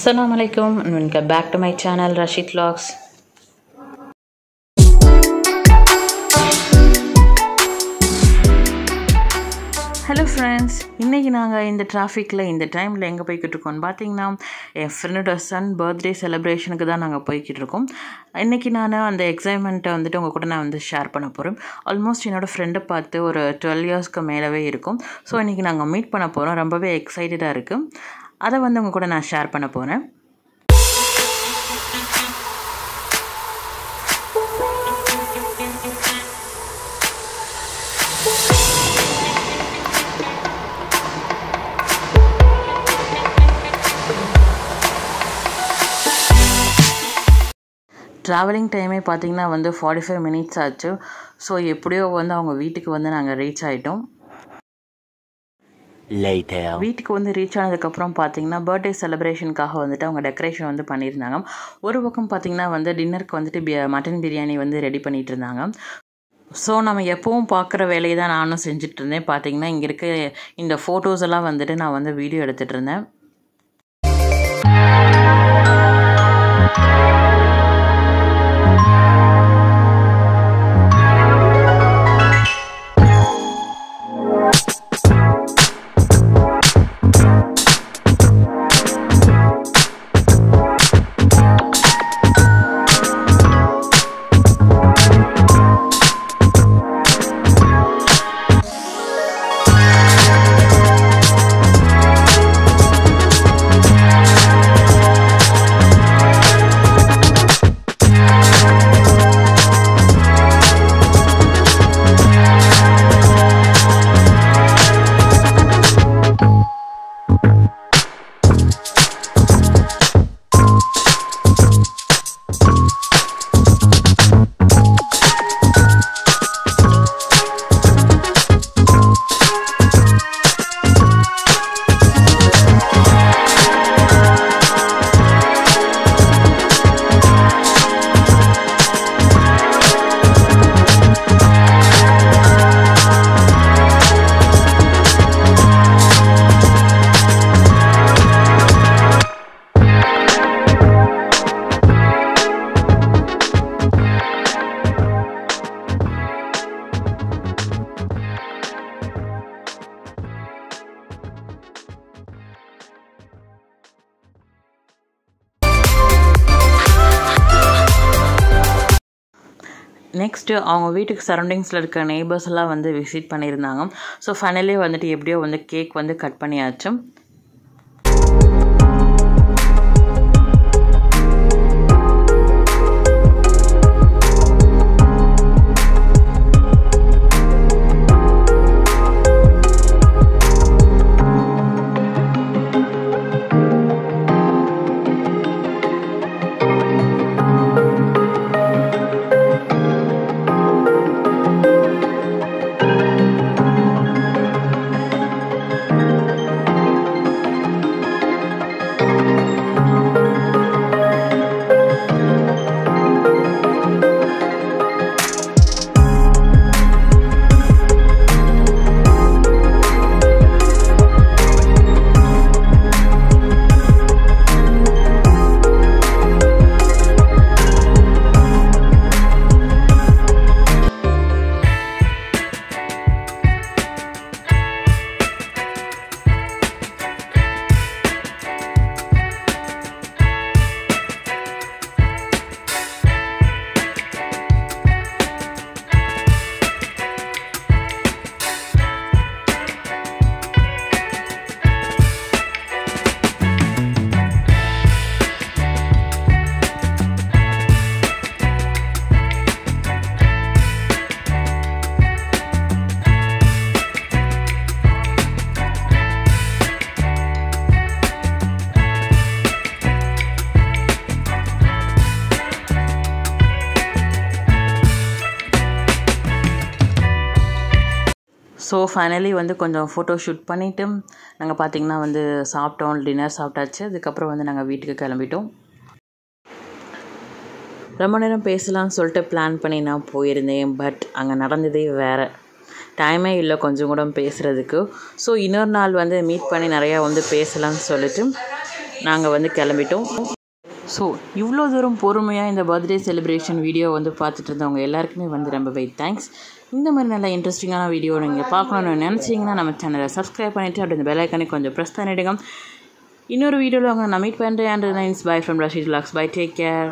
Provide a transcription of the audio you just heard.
அஸ்லாம் alaikum welcome back to my channel Rashid logs hello friends இன்றைக்கி நாங்கள் இந்த டிராஃபிக்கில் இந்த டைமில் எங்கே போய்கிட்டு இருக்கோம்னு பார்த்தீங்கன்னா என் ஃப்ரெண்டோட சன் பர்த்டே செலிப்ரேஷனுக்கு தான் நாங்கள் போய்கிட்டு இருக்கோம். இன்றைக்கி நான் அந்த எக்ஸைட்மெண்ட்டை வந்துட்டு உங்கள் கூட நான் வந்து ஷேர் பண்ண போகிறேன் ஆல்மோஸ்ட் என்னோடய ஃப்ரெண்டை பார்த்து ஒரு டுவெல் இயர்ஸ்க்கு மேலவே இருக்கும். ஸோ இன்றைக்கி நாங்கள் மீட் பண்ண போகிறோம் ரொம்பவே எக்ஸைட்டடாக இருக்குது அதை வந்து உங்கள் கூட நான் ஷேர் பண்ண போகிறேன் ட்ராவலிங் டைமே பார்த்தீங்கன்னா வந்து ஃபார்ட்டி ஃபைவ் மினிட்ஸ் ஆச்சு. ஸோ எப்படியோ வந்து அவங்க வீட்டுக்கு வந்து நாங்கள் ரீச் ஆகிட்டோம் Later. வீட்டுக்கு வந்து ரீச் ஆனதுக்கப்புறம் பார்த்தீங்கன்னா பர்த்டே செலிப்ரேஷனுக்காக வந்துட்டு அவங்க டெக்கரேஷன் வந்து பண்ணியிருந்தாங்க. ஒரு பக்கம் பார்த்தீங்கன்னா வந்து டின்னருக்கு வந்துட்டு பி மட்டன் பிரியாணி வந்து ரெடி பண்ணிட்டு இருந்தாங்க ஸோ நம்ம எப்பவும் பார்க்குற வேலையை தான் நானும் செஞ்சுட்டு இருந்தேன் பார்த்தீங்கன்னா இங்கே இருக்க இந்த ஃபோட்டோஸ் எல்லாம் வந்துட்டு நான் வந்து வீடியோ எடுத்துகிட்டு இருந்தேன் நெக்ஸ்ட்டு அவங்க வீட்டுக்கு சரௌண்டிங்ஸில் இருக்க நெய்பர்ஸ் எல்லாம் வந்து விசிட் பண்ணியிருந்தாங்க. ஸோ ஃபைனலி வந்துட்டு எப்படியோ வந்து கேக் வந்து கட் பண்ணியாச்சு. ஸோ ஃபைனலி வந்து கொஞ்சம் ஃபோட்டோ ஷூட் பண்ணிவிட்டு நாங்கள் பார்த்திங்கன்னா வந்து சாப்பிட்டோம் டின்னர் சாப்பிட்டாச்சு. அதுக்கப்புறம் வந்து நாங்கள் வீட்டுக்கு கிளம்பிட்டோம். ரொம்ப நேரம் பேசலாம்னு சொல்லிட்டு பிளான் பண்ணி நான் போயிருந்தேன். பட் அங்கே நடந்ததே வேறு. டைமே இல்லை கொஞ்சம் கூட பேசுகிறதுக்கு ஸோ இன்னொரு நாள் வந்து மீட் பண்ணி நிறையா வந்து பேசலாம்னு சொல்லிட்டு நாங்கள் வந்து கிளம்பிட்டோம். ஸோ இவ்வளோ தூரம் பொறுமையாக இந்த பர்த்டே செலிப்ரேஷன் வீடியோ வந்து பார்த்துட்டு இருந்தவங்க எல்லாருக்குமே வந்து ரொம்பவே தேங்க்ஸ் இந்த மாதிரி நல்ல இன்ட்ரெஸ்டிங்கான வீடியோ நீங்கள் பார்க்கணுன்னு நினச்சிங்கன்னா நம்ம சேனலை சப்ஸ்கிரைப் பண்ணிவிட்டு அப்படி இந்த பெல் கொஞ்சம் ப்ரெஸ் பண்ணிவிடுங்க இன்னொரு வீடியோவில் அவங்க நான் மீட் பண்ணுறேன் and nines bye from Rashid logs bye take care